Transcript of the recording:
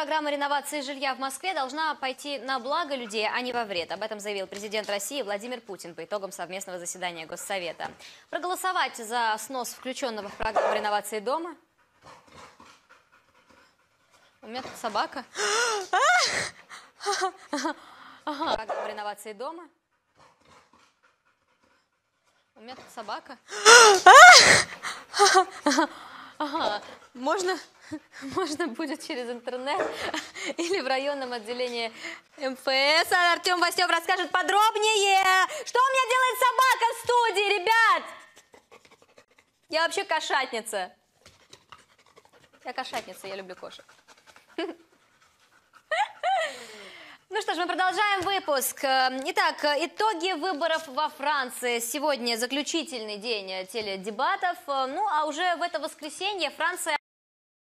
программа реновации жилья в Москве должна пойти на благо людей, а не во вред. Об этом заявил президент России Владимир Путин по итогам совместного заседания Госсовета. Проголосовать за снос включенного в программу реновации дома. У меня тут собака. Ага. Программа реновации дома. У меня тут собака. Ага. Можно, можно будет через интернет или в районном отделении МФС. Артем Васнев расскажет подробнее. Что у меня делает собака в студии, ребят? Я вообще кошатница. Я кошатница, я люблю кошек. Ну что ж, мы продолжаем выпуск. Итак, итоги выборов во Франции. Сегодня заключительный день теледебатов. Ну а уже в это воскресенье Франция